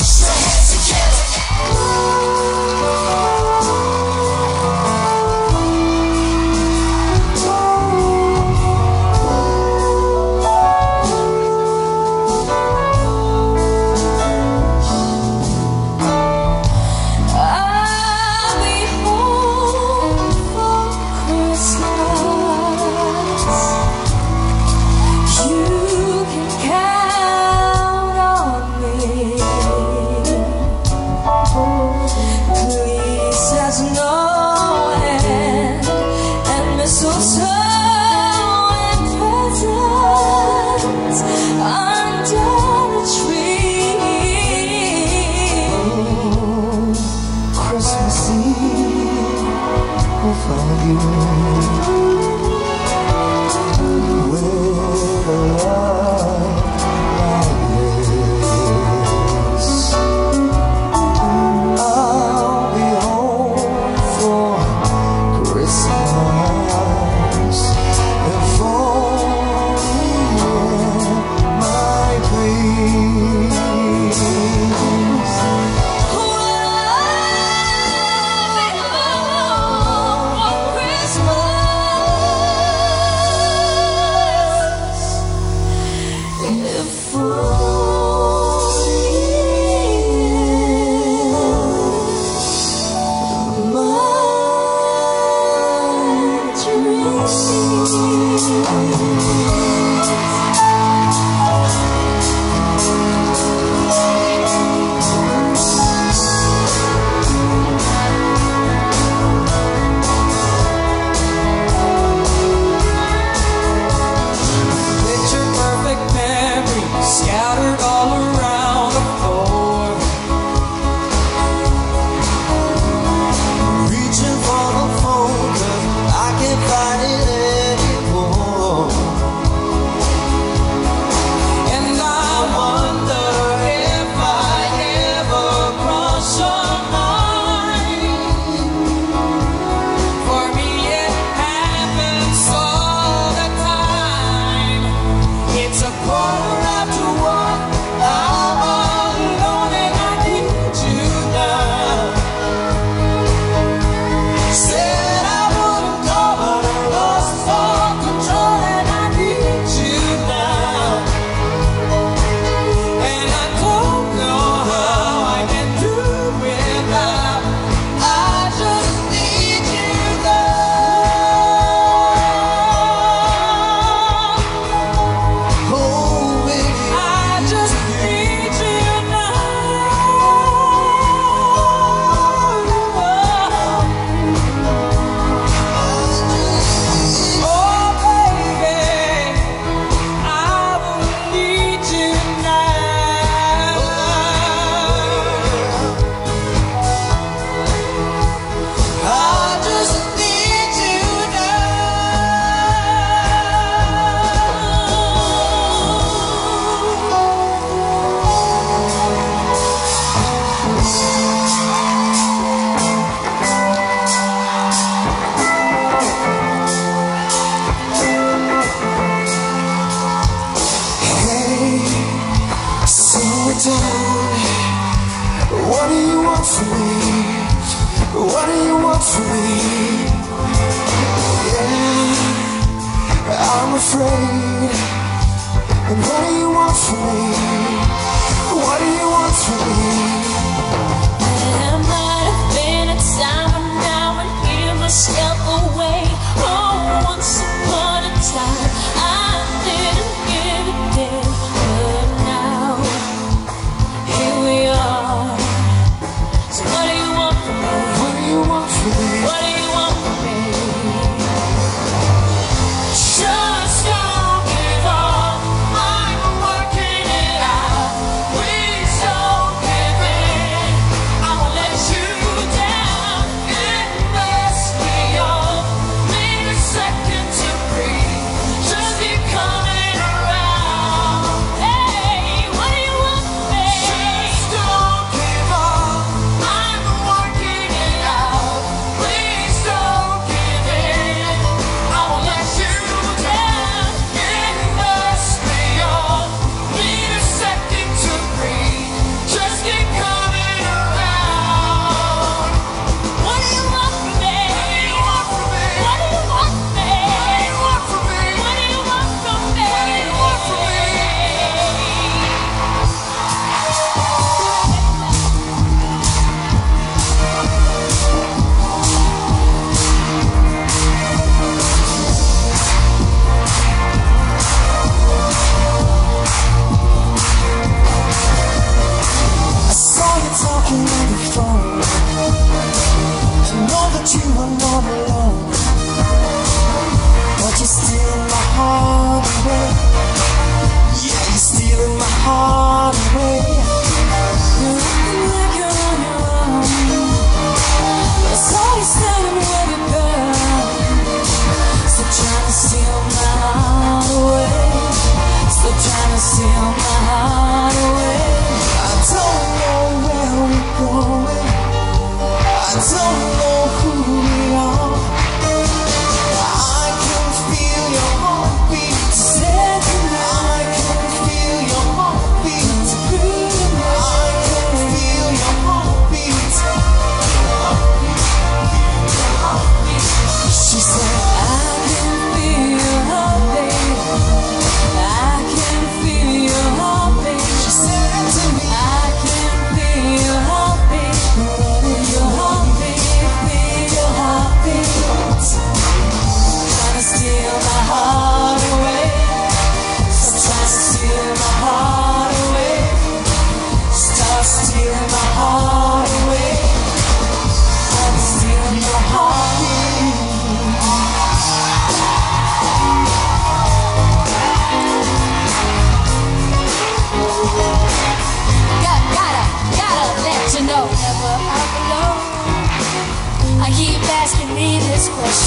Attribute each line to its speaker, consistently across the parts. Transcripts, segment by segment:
Speaker 1: Slow it
Speaker 2: together. you
Speaker 1: What do you want from me? What do you want from me? Yeah, I'm afraid. And what do you want from me? What do you want from me?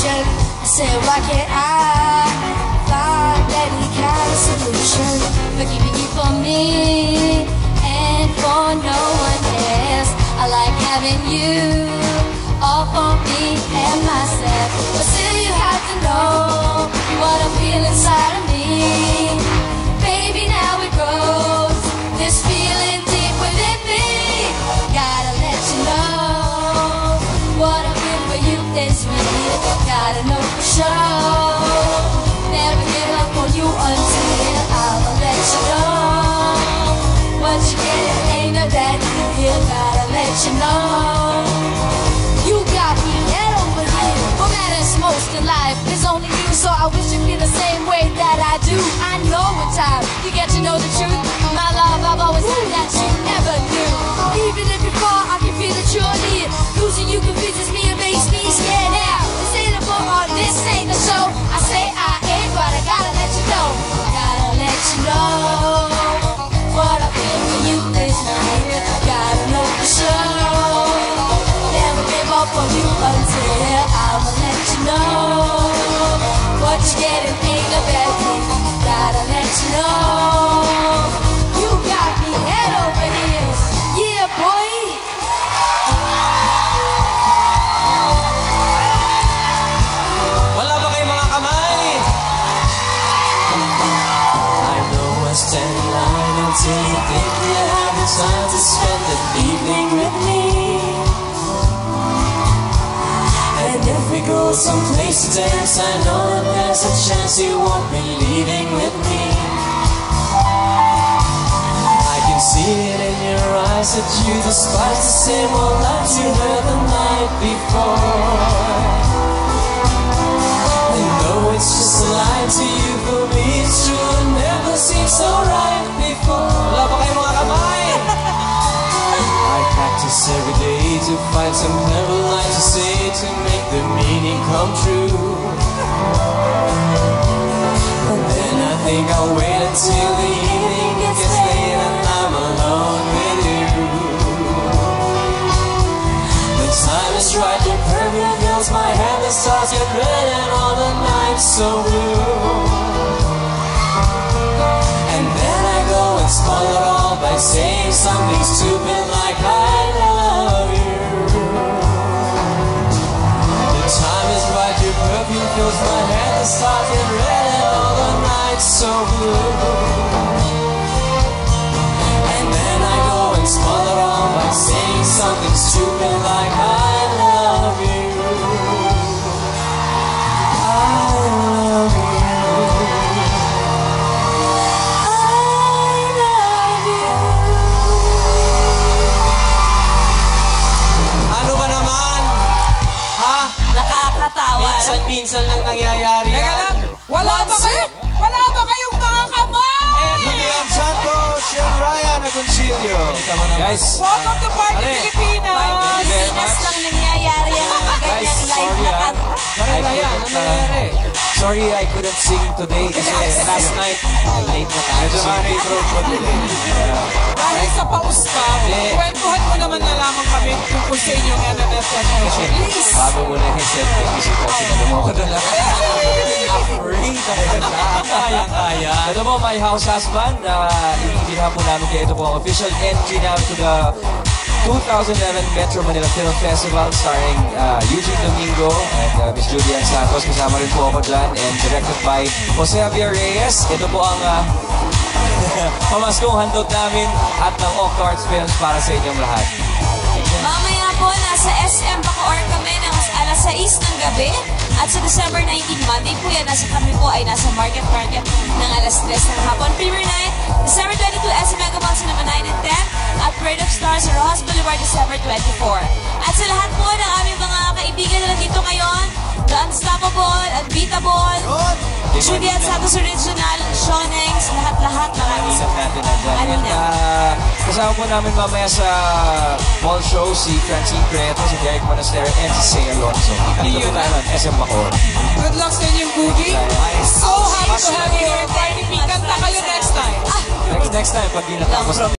Speaker 3: Question. I said, why can't I find any kind of solution for keeping you for me and for no one else? I like having you all for me and myself. But still, you have to know what I feel inside of me. You got me head over. What matters most in life is only you. So I wish you feel the same way that I do. I know with time you get to know the truth.
Speaker 4: Go someplace to dance, I know that there's a chance you won't be leaving with me. I can see it in your eyes that you despise the same old lies you heard the night before. And though it's just a lie to you, for me it's true. It never seemed so right before. I practice every day to find some clever line to say to make the meaning come true. But then I think I'll wait until the evening gets late and I'm alone with you. The time is right, your perfume fills my head, the stars get red and all the nights so blue. And then I go and spoil it all by saying something stupid like my Guys,
Speaker 5: Welcome to Party. Pilipinas!
Speaker 3: Pilipinas lang nangyayari ang ganyang live
Speaker 4: sorry
Speaker 3: na
Speaker 4: ah.
Speaker 3: kanta.
Speaker 4: Ano? Ano nangyayari? Sorry, I couldn't sing today kasi last night, late na tayo.
Speaker 6: Medyo honey throat mo today.
Speaker 5: Dahil sa paus ka, kwentuhan mo naman na lamang kami tungkol sa inyong MMFF. Please!
Speaker 4: Bago mo na yung headset, isip ko, sinalo mo ko doon. Afraid Kaya, kaya. Ito po, My House Husband. Uh, Ibigin po namin kayo. Ito po ang official entry namin to the 2011 Metro Manila Film Festival starring uh, Eugene Domingo and uh, Miss Julian Santos. Kasama rin po ako dyan and directed by Jose Javier Reyes. Ito po ang uh, pamaskong handog namin at ng Oct Arts Films para sa inyong lahat.
Speaker 3: Mamaya nasa SM Bacoor kami ng alas 6 ng gabi. At sa December 19, Monday po yan, nasa kami po ay nasa Market Market ng alas 3 ng hapon. Premiere night, December 22, SM Megamall Cinema 9 and 10. At Parade of Stars sa Rojas Boulevard, December 24. At sa lahat po ng aming mga kaibigan na nandito ngayon, The Unstoppable, Unbeatable, Julian Santos Original, Sean Hanks, lahat-lahat.
Speaker 4: Na dyan.
Speaker 3: Ano
Speaker 4: And
Speaker 3: na?
Speaker 4: uh, kasama po namin mamaya sa mall show si Francine Preto, si Derek Monasterio, and si Say Alonso. Dito po tayo ng SM Bacoor.
Speaker 5: Good luck sa inyong boogie. So happy to have you here. Party P. Kanta kayo next time.
Speaker 4: Next, next time, pag di natapos